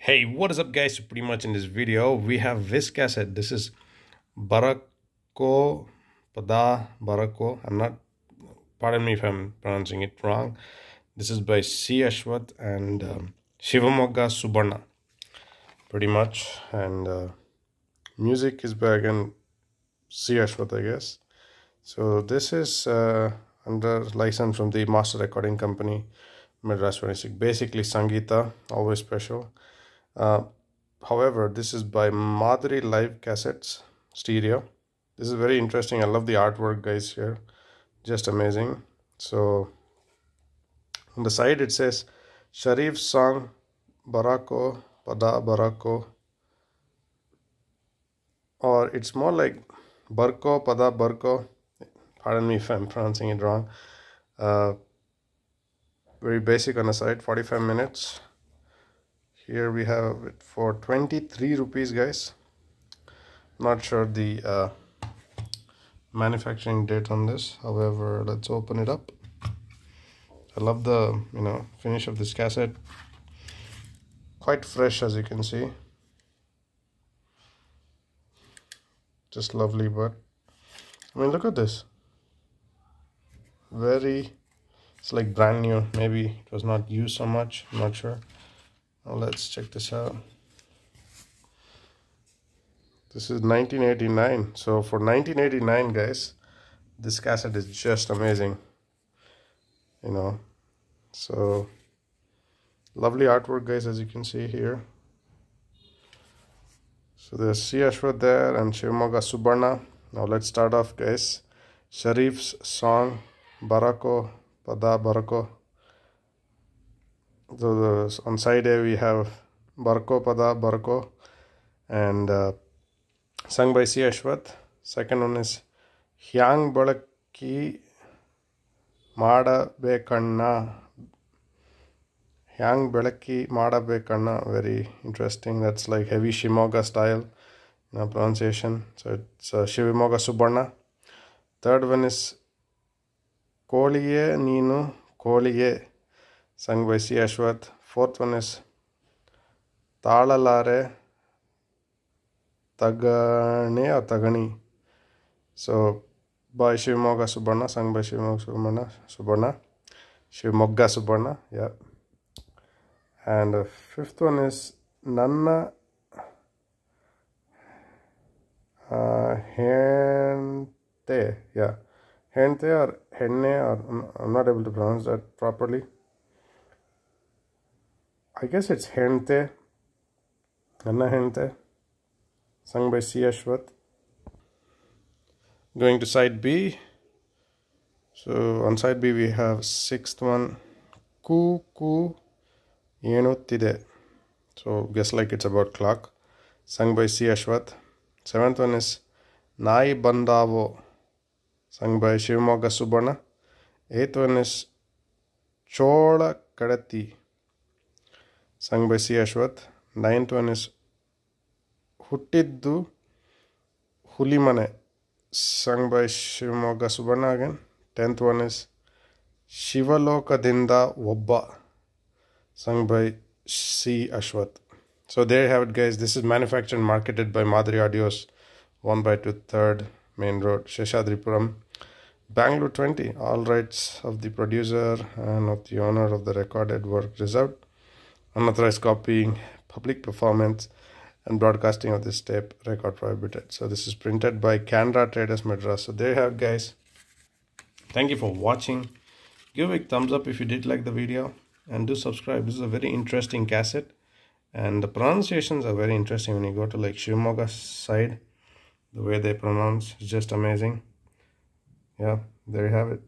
Hey, what is up guys? So pretty much in this video, we have this cassette. This is Barako Pada Barako. I'm not, pardon me if I'm pronouncing it wrong. This is by C. Ashwath and um, Shivamogga Subbanna. Pretty much. And uh, music is by again C. Ashwath, I guess. So this is uh, under license from the Master Recording Company, Madras 26. Basically, Sangeeta, always special. Uh, however, this is by Madhuri Live Cassettes Stereo. This is very interesting. I love the artwork, guys. Here, just amazing. So, on the side it says Sharif's song Barako Pada Barako, or it's more like Barko Pada Barko. Pardon me if I'm pronouncing it wrong. Uh, very basic on the side, 45 minutes here we have it for 23 rupees guys. Not sure the uh, manufacturing date on this. However let's open it up. I love the you know finish of this cassette. Quite fresh as you can see. Just lovely but I mean look at this. Very it's like brand new. Maybe it was not used so much. I'm not sure let's check this out. This is 1989 so for 1989 guys this cassette is just amazing you know? So lovely artwork guys as you can see here. So there's C. Ashwath there and Shivamogga Subbanna. Now let's start off guys. Sharif's song Barako Pada Barako so the, on side A we have Barko Pada Barko and uh, sung by C. Ashwath. Second one is Hyang Balaki Madabekanna. Hyang Belaki Madabekanna. Very interesting. That's like heavy Shimoga style you know, pronunciation. So it's uh, Shivamogga Subbanna. Third one is Koliye Ninu Koliye sung by C. Ashwath. Fourth one is Talalare Tagane or Tagani. So by Shivamogga Subbanna, sung by Shivamogga Subbanna, Subbanna. Shivamogga Subbanna, yeah. And the fifth one is Nanna uh, Hente, yeah. Hente or Henne, or I'm not able to pronounce that properly. I guess it's Gente, Anna Gente, sung by C. Ashwath. Going to side B. So on side B we have sixth one, Ku Ku Yenuttide. So guess like it's about clock, sung by C. Ashwath. Seventh one is Nai Bandavo, sung by Shivamogga Subarna. Eighth one is Chola Kadati, sung by C. Ashwath. Ninth one is Huttiddu Hulimane, sung by Shivamogga Subbanna again. Tenth one is Shivalokadinda Wobba, sung by C. Ashwath. So there you have it guys. This is manufactured and marketed by Madhuri Audios, 1 by 2 3rd Main Road, Sheshadripuram, Bangalore 20. All rights of the producer and of the owner of the recorded work reserved. Unauthorized copying, public performance, and broadcasting of this tape record prohibited. So this is printed by Canara Traders Madras. So there you have guys. Thank you for watching. Give a thumbs up if you did like the video and do subscribe. This is a very interesting cassette and the pronunciations are very interesting when you go to like Shivamogga side. The way they pronounce is just amazing. Yeah, there you have it.